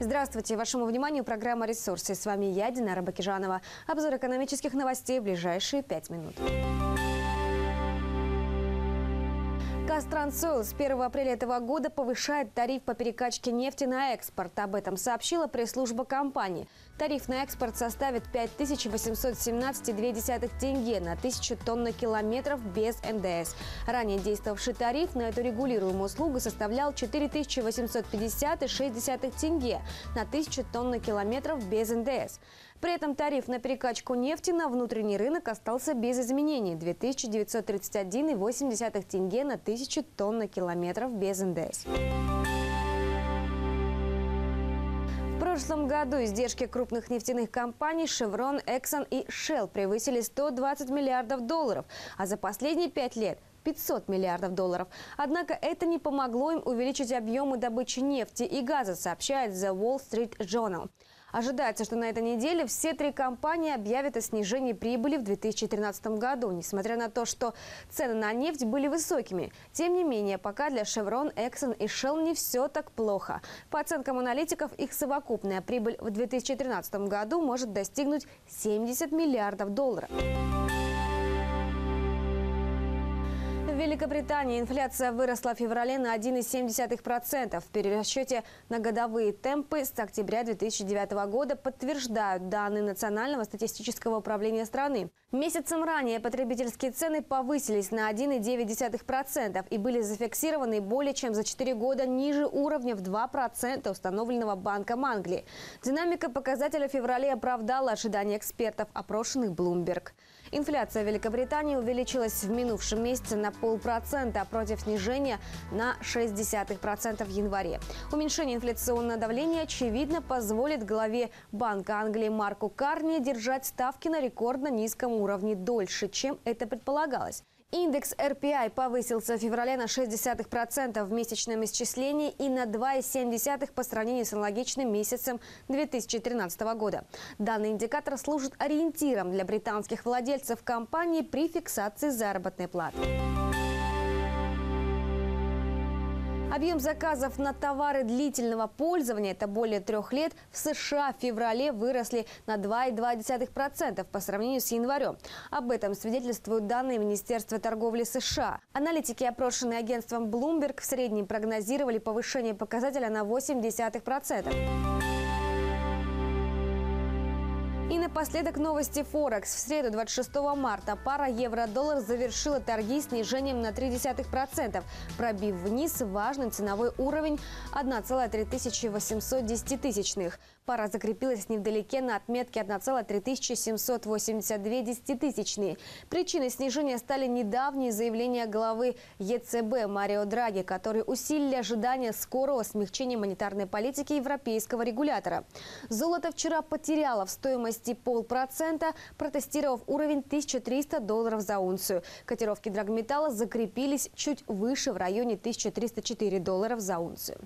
Здравствуйте. Вашему вниманию программа «Ресурсы». С вами я, Динара Бакижанова. Обзор экономических новостей в ближайшие пять минут. «Газтрансойл» с 1 апреля этого года повышает тариф по перекачке нефти на экспорт. Об этом сообщила пресс-служба компании. Тариф на экспорт составит 5817,2 тенге на 1000 тонн на километров без НДС. Ранее действовавший тариф на эту регулируемую услугу составлял 4850,6 тенге на 1000 тонн на километров без НДС. При этом тариф на перекачку нефти на внутренний рынок остался без изменений – 2931,8 тенге на 1000 тонн на километров без НДС. В прошлом году издержки крупных нефтяных компаний Chevron, Exxon и Shell превысили 120 миллиардов долларов, а за последние пять лет 500 миллиардов долларов. Однако это не помогло им увеличить объемы добычи нефти и газа, сообщает The Wall Street Journal. Ожидается, что на этой неделе все три компании объявят о снижении прибыли в 2013 году, несмотря на то, что цены на нефть были высокими. Тем не менее, пока для Chevron, Exxon и Shell не все так плохо. По оценкам аналитиков, их совокупная прибыль в 2013 году может достигнуть 70 миллиардов долларов. Великобритании инфляция выросла в феврале на 1,7%. В перерасчете на годовые темпы с октября 2009 года подтверждают данные Национального статистического управления страны. Месяцем ранее потребительские цены повысились на 1,9% и были зафиксированы более чем за 4 года ниже уровня в 2% установленного Банком Англии. Динамика показателя в феврале оправдала ожидания экспертов, опрошенных Bloomberg. Инфляция в Великобритании увеличилась в минувшем месяце на полпроцента против снижения на 0,6% в январе. Уменьшение инфляционного давления, очевидно, позволит главе Банка Англии Марку Карни держать ставки на рекордно низком уровне дольше, чем это предполагалось. Индекс RPI повысился в феврале на 0,6% в месячном исчислении и на 2,7% по сравнению с аналогичным месяцем 2013 года. Данный индикатор служит ориентиром для британских владельцев компании при фиксации заработной платы. Объем заказов на товары длительного пользования, это более трех лет, в США в феврале выросли на 2,2% по сравнению с январем. Об этом свидетельствуют данные Министерства торговли США. Аналитики, опрошенные агентством Bloomberg, в среднем прогнозировали повышение показателя на 0,8%. Напоследок новости Форекс. В среду 26 марта пара евро-доллар завершила торги снижением на 0,3%, пробив вниз важный ценовой уровень 1,3810 тысячных. Пара закрепилась невдалеке на отметке 1,3782 десятитысячные. Причиной снижения стали недавние заявления главы ЕЦБ Марио Драги, которые усилили ожидания скорого смягчения монетарной политики европейского регулятора. Золото вчера потеряло в стоимости полпроцента, протестировав уровень 1300 долларов за унцию. Котировки драгметалла закрепились чуть выше в районе 1304 долларов за унцию.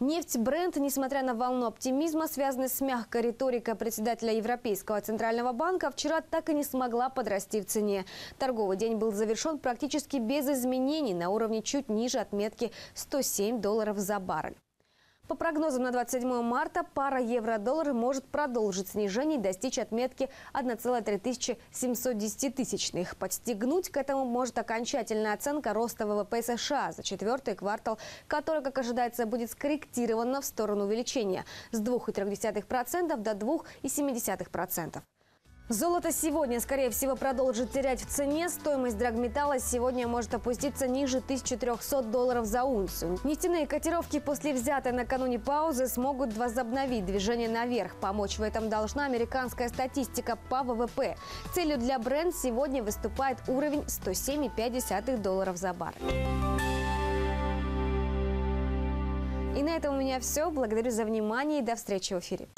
Нефть бренд, несмотря на волну оптимизма, связанной с мягкой риторикой председателя Европейского центрального банка, вчера так и не смогла подрасти в цене. Торговый день был завершен практически без изменений на уровне чуть ниже отметки 107 долларов за баррель. По прогнозам на 27 марта пара евро-доллар может продолжить снижение и достичь отметки 1,3710 тысячных. Подстегнуть к этому может окончательная оценка роста ВВП США за четвертый квартал, который, как ожидается, будет скорректирована в сторону увеличения с 2,3% до 2,7%. Золото сегодня, скорее всего, продолжит терять в цене. Стоимость драгметалла сегодня может опуститься ниже 1300 долларов за унцию. Нефтяные котировки после взятой накануне паузы смогут возобновить движение наверх. Помочь в этом должна американская статистика по ВВП. Целью для бренд сегодня выступает уровень 107,5 долларов за баррель. И на этом у меня все. Благодарю за внимание и до встречи в эфире.